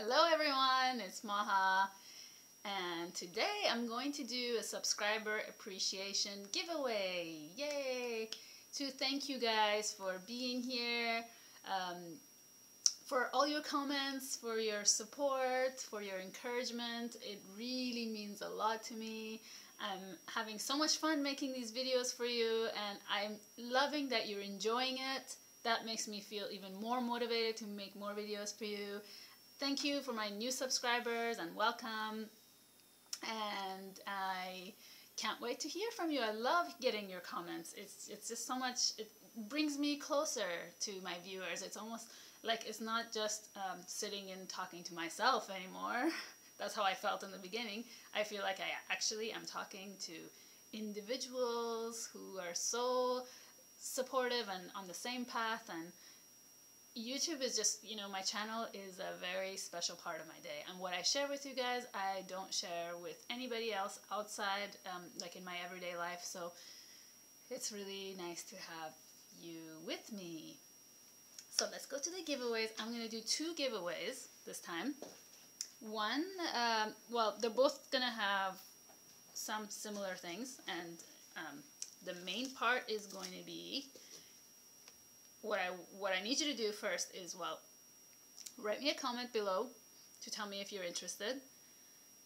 Hello everyone, it's Maha and today I'm going to do a subscriber appreciation giveaway. Yay! To thank you guys for being here, um, for all your comments, for your support, for your encouragement. It really means a lot to me. I'm having so much fun making these videos for you and I'm loving that you're enjoying it. That makes me feel even more motivated to make more videos for you. Thank you for my new subscribers and welcome. And I can't wait to hear from you. I love getting your comments. It's it's just so much. It brings me closer to my viewers. It's almost like it's not just um, sitting and talking to myself anymore. That's how I felt in the beginning. I feel like I actually am talking to individuals who are so supportive and on the same path and YouTube is just, you know, my channel is a very special part of my day. And what I share with you guys, I don't share with anybody else outside, um, like in my everyday life. So it's really nice to have you with me. So let's go to the giveaways. I'm going to do two giveaways this time. One, um, well, they're both going to have some similar things. And um, the main part is going to be what I what I need you to do first is well, write me a comment below to tell me if you're interested.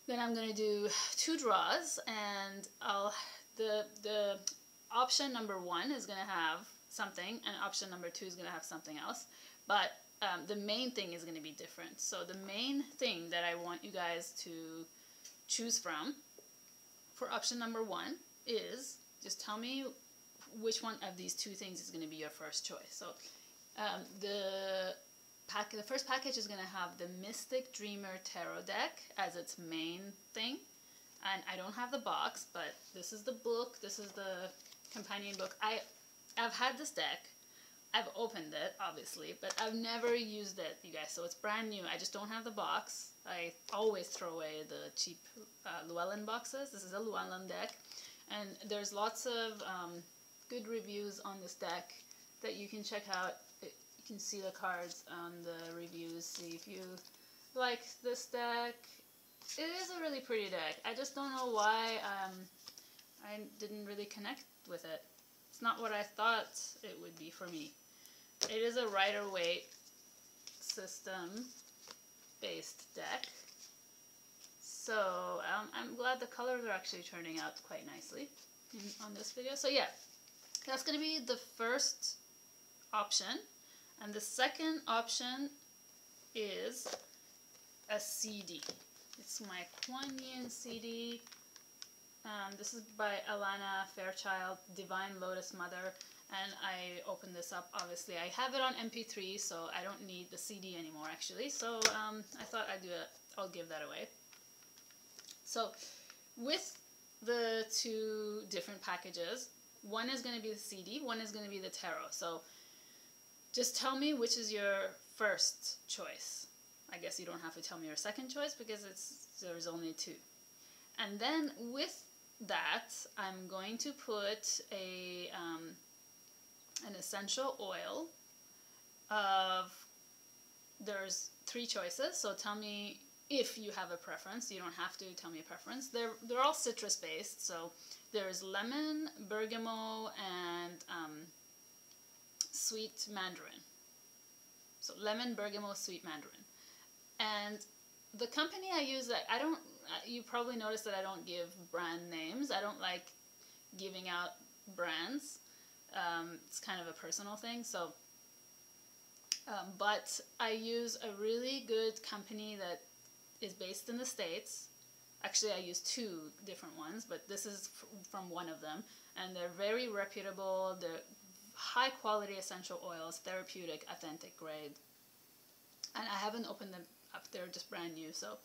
Then I'm gonna do two draws, and I'll the the option number one is gonna have something, and option number two is gonna have something else. But um, the main thing is gonna be different. So the main thing that I want you guys to choose from for option number one is just tell me which one of these two things is going to be your first choice. So um, the pack, the first package is going to have the Mystic Dreamer Tarot deck as its main thing. And I don't have the box, but this is the book. This is the companion book. I, I've had this deck. I've opened it, obviously, but I've never used it, you guys. So it's brand new. I just don't have the box. I always throw away the cheap uh, Llewellyn boxes. This is a Llewellyn deck. And there's lots of um, good reviews on this deck that you can check out. You can see the cards on the reviews, see if you like this deck. It is a really pretty deck. I just don't know why um, I didn't really connect with it. It's not what I thought it would be for me. It is a Rider-Waite system based deck. So um, I'm glad the colors are actually turning out quite nicely on this video. So yeah, that's going to be the first option. And the second option is a CD. It's my Kuan Yin CD. Um, this is by Alana Fairchild, Divine Lotus Mother. And I opened this up, obviously. I have it on MP3, so I don't need the CD anymore, actually. So um, I thought I'd do it. I'll give that away. So with the two different packages, one is going to be the CD, one is going to be the tarot. So just tell me which is your first choice. I guess you don't have to tell me your second choice because it's there's only two. And then with that, I'm going to put a um, an essential oil of there's three choices. So tell me if you have a preference. You don't have to tell me a preference. They're, they're all citrus based, so there's lemon, bergamot, and um, sweet mandarin. So lemon, bergamot, sweet mandarin. And the company I use, I don't, you probably noticed that I don't give brand names. I don't like giving out brands. Um, it's kind of a personal thing. So, um, but I use a really good company that is based in the States. Actually, I use two different ones, but this is from one of them. And they're very reputable. They're high quality essential oils, therapeutic, authentic grade. And I haven't opened them up. They're just brand new. So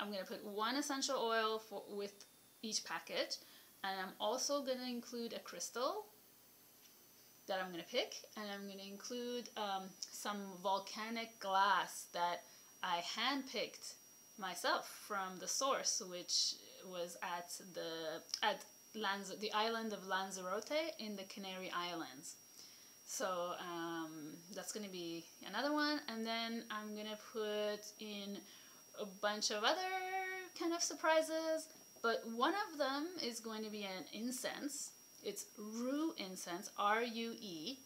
I'm going to put one essential oil for, with each package. And I'm also going to include a crystal that I'm going to pick. And I'm going to include um, some volcanic glass that I handpicked myself from the source, which was at the at Lanz the island of Lanzarote in the Canary Islands. So um, that's going to be another one, and then I'm going to put in a bunch of other kind of surprises, but one of them is going to be an incense. It's Rue incense, R-U-E.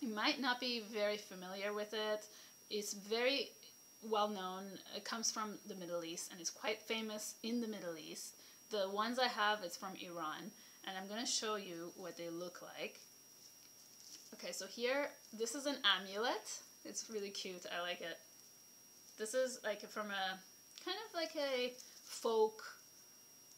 You might not be very familiar with it. It's very well known. It comes from the Middle East and it's quite famous in the Middle East. The ones I have is from Iran and I'm going to show you what they look like. Okay, so here, this is an amulet. It's really cute. I like it. This is like from a kind of like a folk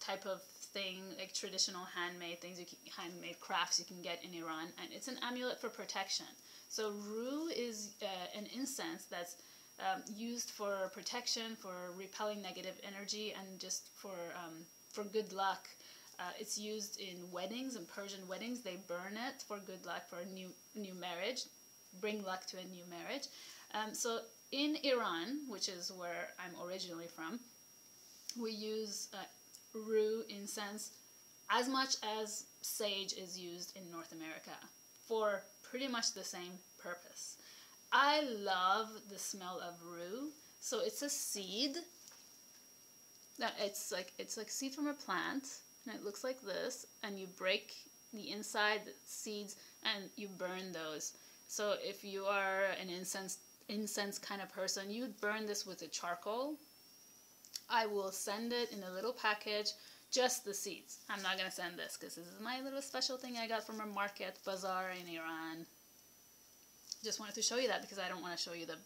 type of thing, like traditional handmade things, you can, handmade crafts you can get in Iran, and it's an amulet for protection. So rue is uh, an incense that's um, used for protection, for repelling negative energy, and just for um, for good luck. Uh, it's used in weddings, and Persian weddings. They burn it for good luck, for a new new marriage, bring luck to a new marriage. Um, so in Iran, which is where I'm originally from, we use uh, rue incense as much as sage is used in North America for pretty much the same purpose. I love the smell of rue. So it's a seed that it's like it's like seed from a plant and it looks like this and you break the inside the seeds and you burn those. So if you are an incense incense kind of person, you'd burn this with a charcoal I will send it in a little package, just the seeds. I'm not going to send this because this is my little special thing I got from a market bazaar in Iran. Just wanted to show you that because I don't want to show you the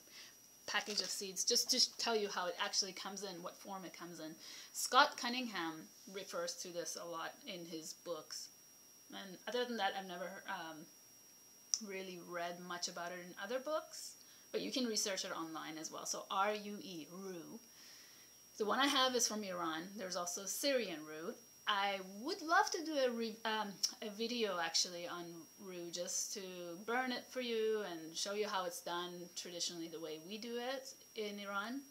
package of seeds, just to tell you how it actually comes in, what form it comes in. Scott Cunningham refers to this a lot in his books. And other than that, I've never um, really read much about it in other books, but you can research it online as well. So R-U-E, Rue. The one I have is from Iran. There's also Syrian rue. I would love to do a, um, a video actually on rue just to burn it for you and show you how it's done traditionally the way we do it in Iran.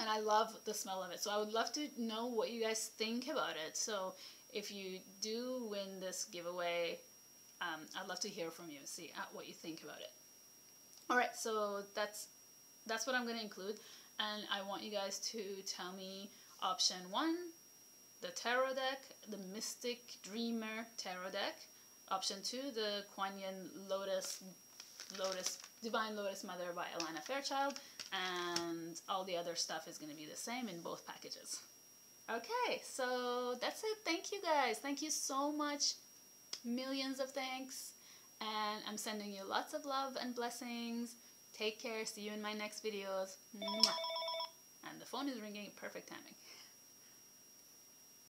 And I love the smell of it. So I would love to know what you guys think about it. So if you do win this giveaway, um, I'd love to hear from you, see uh, what you think about it. Alright, so that's that's what I'm going to include and I want you guys to tell me option one, tarot deck, the Mystic Dreamer tarot deck. Option two, the Kuan Yin Lotus, Lotus, Divine Lotus Mother by Alana Fairchild, and all the other stuff is going to be the same in both packages. Okay, so that's it. Thank you guys. Thank you so much. Millions of thanks. And I'm sending you lots of love and blessings. Take care. See you in my next videos. And the phone is ringing. Perfect timing.